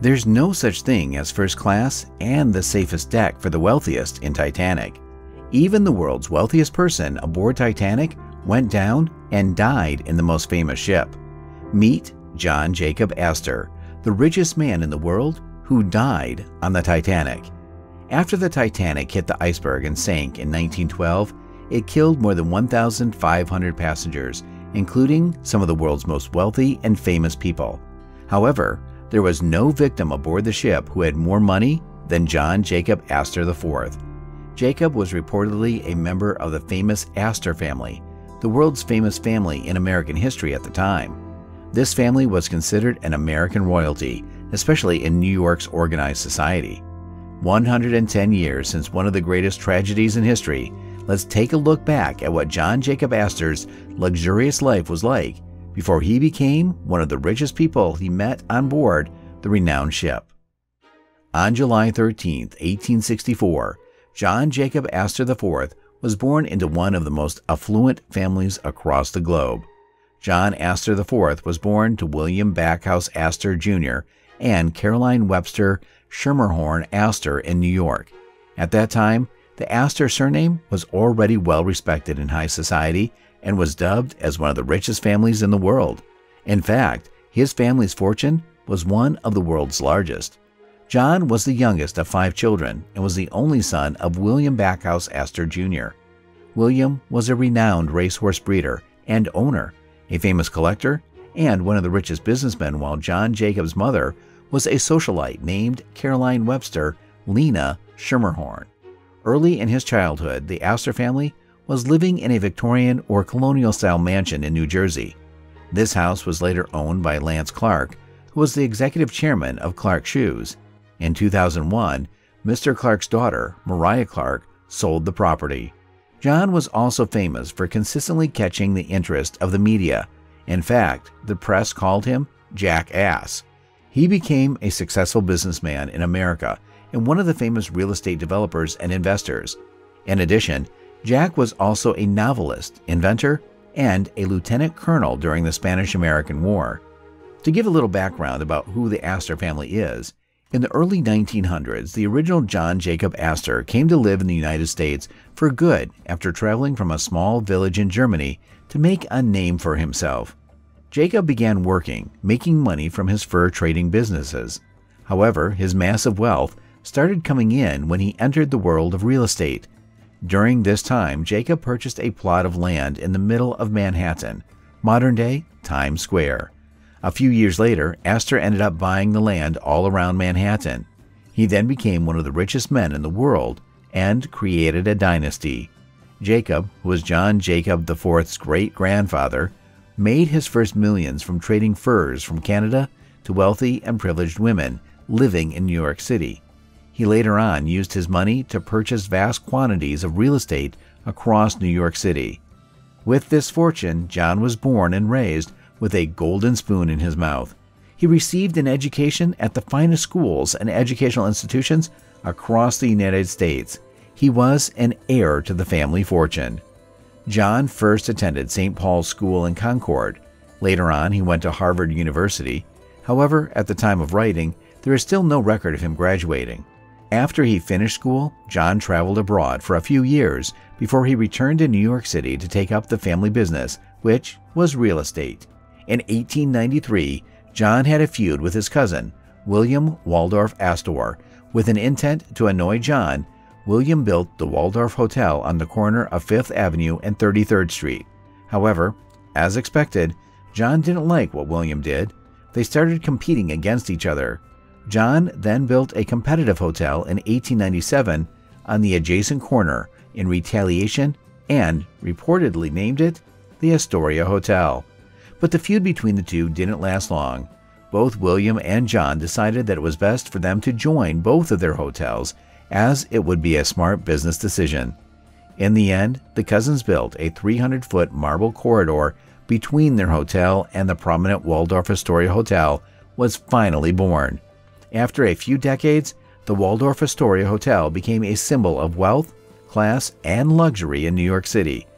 There's no such thing as first class and the safest deck for the wealthiest in Titanic. Even the world's wealthiest person aboard Titanic went down and died in the most famous ship. Meet John Jacob Astor, the richest man in the world who died on the Titanic. After the Titanic hit the iceberg and sank in 1912, it killed more than 1,500 passengers, including some of the world's most wealthy and famous people. However, there was no victim aboard the ship who had more money than John Jacob Astor IV. Jacob was reportedly a member of the famous Astor family, the world's famous family in American history at the time. This family was considered an American royalty, especially in New York's organized society. 110 years since one of the greatest tragedies in history, let's take a look back at what John Jacob Astor's luxurious life was like before he became one of the richest people he met on board the renowned ship. On July 13, 1864, John Jacob Astor IV was born into one of the most affluent families across the globe. John Astor IV was born to William Backhouse Astor Jr. and Caroline Webster Schermerhorn Astor in New York. At that time, the Astor surname was already well respected in high society and was dubbed as one of the richest families in the world. In fact, his family's fortune was one of the world's largest. John was the youngest of five children and was the only son of William Backhouse Astor Jr. William was a renowned racehorse breeder and owner, a famous collector, and one of the richest businessmen, while John Jacob's mother was a socialite named Caroline Webster Lena Schermerhorn. Early in his childhood, the Astor family was living in a Victorian or colonial style mansion in New Jersey. This house was later owned by Lance Clark, who was the executive chairman of Clark Shoes. In 2001, Mr. Clark's daughter, Mariah Clark, sold the property. John was also famous for consistently catching the interest of the media. In fact, the press called him Jack Ass. He became a successful businessman in America and one of the famous real estate developers and investors. In addition, Jack was also a novelist, inventor, and a lieutenant colonel during the Spanish American War. To give a little background about who the Astor family is, in the early 1900s, the original John Jacob Astor came to live in the United States for good after traveling from a small village in Germany to make a name for himself. Jacob began working, making money from his fur trading businesses. However, his massive wealth started coming in when he entered the world of real estate. During this time, Jacob purchased a plot of land in the middle of Manhattan, modern day Times Square. A few years later, Astor ended up buying the land all around Manhattan. He then became one of the richest men in the world and created a dynasty. Jacob, who was John Jacob IV's great grandfather, made his first millions from trading furs from Canada to wealthy and privileged women living in New York City. He later on used his money to purchase vast quantities of real estate across New York City. With this fortune, John was born and raised with a golden spoon in his mouth. He received an education at the finest schools and educational institutions across the United States. He was an heir to the family fortune. John first attended St. Paul's School in Concord. Later on, he went to Harvard University. However, at the time of writing, there is still no record of him graduating. After he finished school, John traveled abroad for a few years before he returned to New York City to take up the family business, which was real estate. In 1893, John had a feud with his cousin, William Waldorf Astor. With an intent to annoy John, William built the Waldorf Hotel on the corner of 5th Avenue and 33rd Street. However, as expected, John didn't like what William did. They started competing against each other. John then built a competitive hotel in 1897 on the adjacent corner in retaliation and reportedly named it the Astoria Hotel. But the feud between the two didn't last long. Both William and John decided that it was best for them to join both of their hotels, as it would be a smart business decision. In the end, the cousins built a 300 foot marble corridor between their hotel and the prominent Waldorf Astoria Hotel was finally born. After a few decades, the Waldorf Astoria Hotel became a symbol of wealth, class, and luxury in New York City.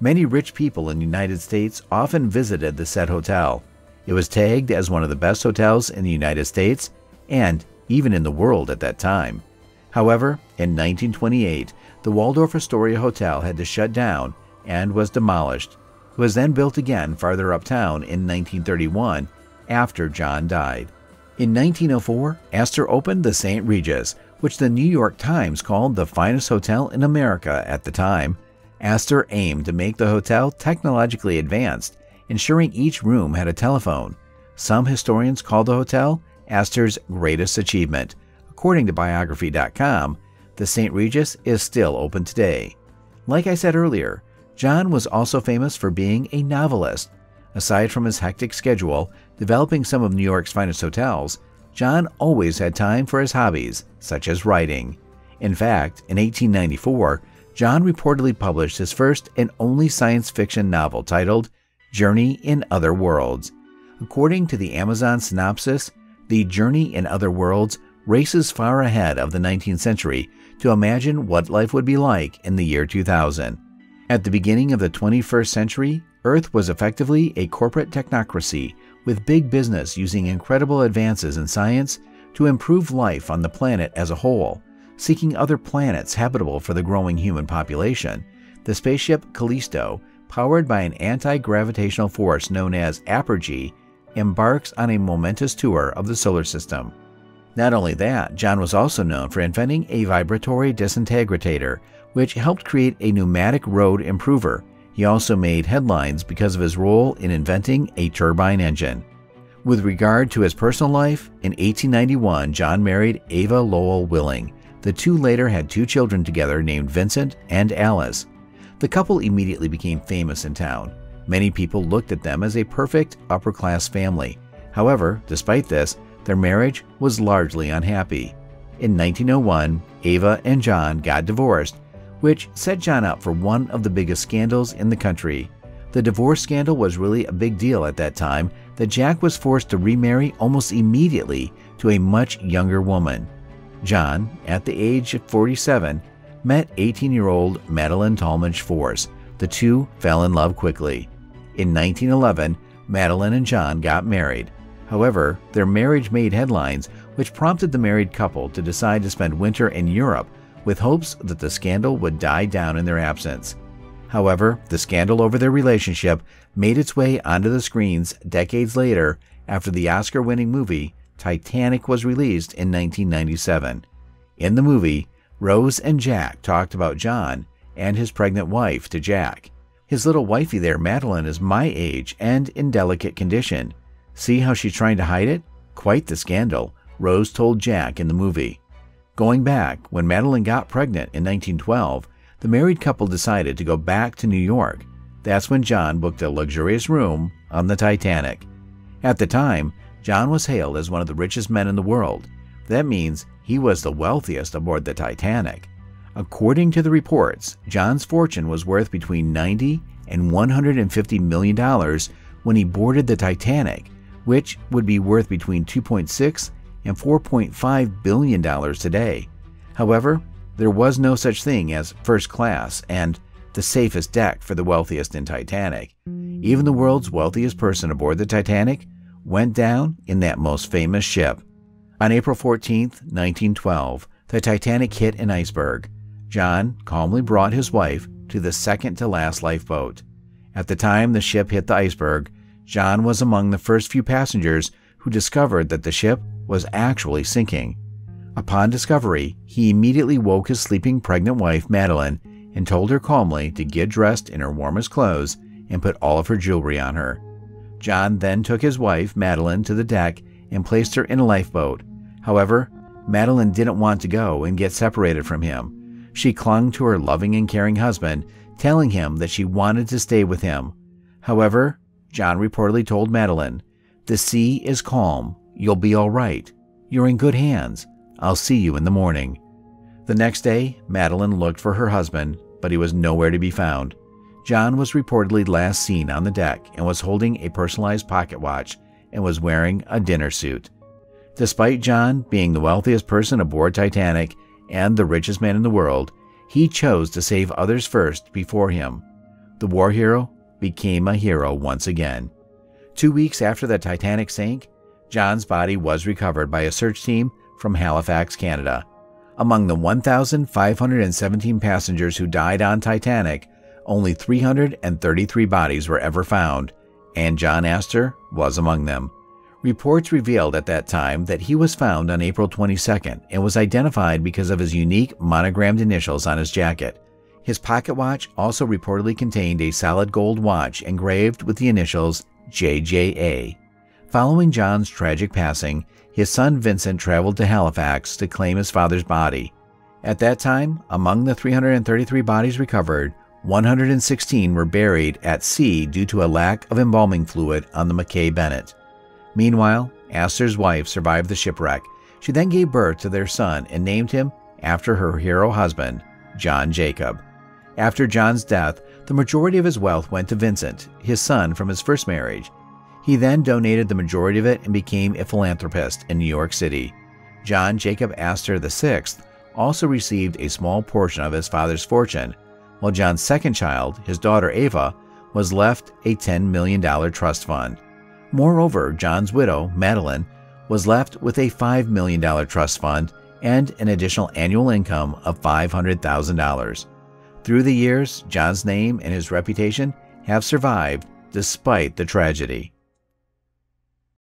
Many rich people in the United States often visited the said hotel. It was tagged as one of the best hotels in the United States and even in the world at that time. However, in 1928, the Waldorf Astoria Hotel had to shut down and was demolished. It was then built again farther uptown in 1931 after John died. In 1904, Astor opened the St. Regis, which the New York Times called the finest hotel in America at the time. Astor aimed to make the hotel technologically advanced, ensuring each room had a telephone. Some historians call the hotel Astor's greatest achievement. According to biography.com, the St. Regis is still open today. Like I said earlier, John was also famous for being a novelist. Aside from his hectic schedule, developing some of New York's finest hotels, John always had time for his hobbies, such as writing. In fact, in 1894, John reportedly published his first and only science fiction novel titled Journey in Other Worlds. According to the Amazon synopsis, the Journey in Other Worlds races far ahead of the 19th century to imagine what life would be like in the year 2000. At the beginning of the 21st century, Earth was effectively a corporate technocracy with big business using incredible advances in science to improve life on the planet as a whole, seeking other planets habitable for the growing human population. The spaceship Callisto, powered by an anti gravitational force known as Apergy, embarks on a momentous tour of the solar system. Not only that, John was also known for inventing a vibratory disintegrator, which helped create a pneumatic road improver he also made headlines because of his role in inventing a turbine engine. With regard to his personal life, in 1891, John married Ava Lowle Willing. The two later had two children together named Vincent and Alice. The couple immediately became famous in town. Many people looked at them as a perfect upper class family. However, despite this, their marriage was largely unhappy. In 1901, Ava and John got divorced which set John up for one of the biggest scandals in the country. The divorce scandal was really a big deal at that time that Jack was forced to remarry almost immediately to a much younger woman. John, at the age of 47, met 18 year old Madeleine Talmage Force. The two fell in love quickly. In 1911, Madeleine and John got married. However, their marriage made headlines, which prompted the married couple to decide to spend winter in Europe with hopes that the scandal would die down in their absence. However, the scandal over their relationship made its way onto the screens decades later after the Oscar winning movie Titanic was released in 1997. In the movie, Rose and Jack talked about John and his pregnant wife to Jack. His little wifey there, Madeleine, is my age and in delicate condition. See how she's trying to hide it? Quite the scandal, Rose told Jack in the movie. Going back, when Madeleine got pregnant in 1912, the married couple decided to go back to New York. That's when John booked a luxurious room on the Titanic. At the time, John was hailed as one of the richest men in the world. That means he was the wealthiest aboard the Titanic. According to the reports, John's fortune was worth between 90 and 150 million dollars when he boarded the Titanic, which would be worth between 2.6 and $4.5 billion today. However, there was no such thing as first class and the safest deck for the wealthiest in Titanic. Even the world's wealthiest person aboard the Titanic went down in that most famous ship. On April 14, 1912, the Titanic hit an iceberg. John calmly brought his wife to the second to last lifeboat. At the time the ship hit the iceberg, John was among the first few passengers who discovered that the ship was actually sinking. Upon discovery, he immediately woke his sleeping pregnant wife, Madeleine, and told her calmly to get dressed in her warmest clothes and put all of her jewelry on her. John then took his wife, Madeleine, to the deck and placed her in a lifeboat. However, Madeleine didn't want to go and get separated from him. She clung to her loving and caring husband, telling him that she wanted to stay with him. However, John reportedly told Madeleine, The sea is calm, You'll be all right. You're in good hands. I'll see you in the morning. The next day, Madeleine looked for her husband, but he was nowhere to be found. John was reportedly last seen on the deck and was holding a personalized pocket watch and was wearing a dinner suit. Despite John being the wealthiest person aboard Titanic and the richest man in the world, he chose to save others first before him. The war hero became a hero once again. Two weeks after the Titanic sank, John's body was recovered by a search team from Halifax, Canada. Among the 1,517 passengers who died on Titanic, only 333 bodies were ever found, and John Astor was among them. Reports revealed at that time that he was found on April 22nd and was identified because of his unique monogrammed initials on his jacket. His pocket watch also reportedly contained a solid gold watch engraved with the initials JJA. Following John's tragic passing, his son Vincent traveled to Halifax to claim his father's body. At that time, among the 333 bodies recovered, 116 were buried at sea due to a lack of embalming fluid on the Mackay Bennett. Meanwhile, Astor's wife survived the shipwreck. She then gave birth to their son and named him after her hero husband, John Jacob. After John's death, the majority of his wealth went to Vincent, his son from his first marriage. He then donated the majority of it and became a philanthropist in New York City. John Jacob Astor VI also received a small portion of his father's fortune, while John's second child, his daughter Ava, was left a $10 million trust fund. Moreover, John's widow, Madeleine, was left with a $5 million trust fund and an additional annual income of $500,000. Through the years, John's name and his reputation have survived despite the tragedy.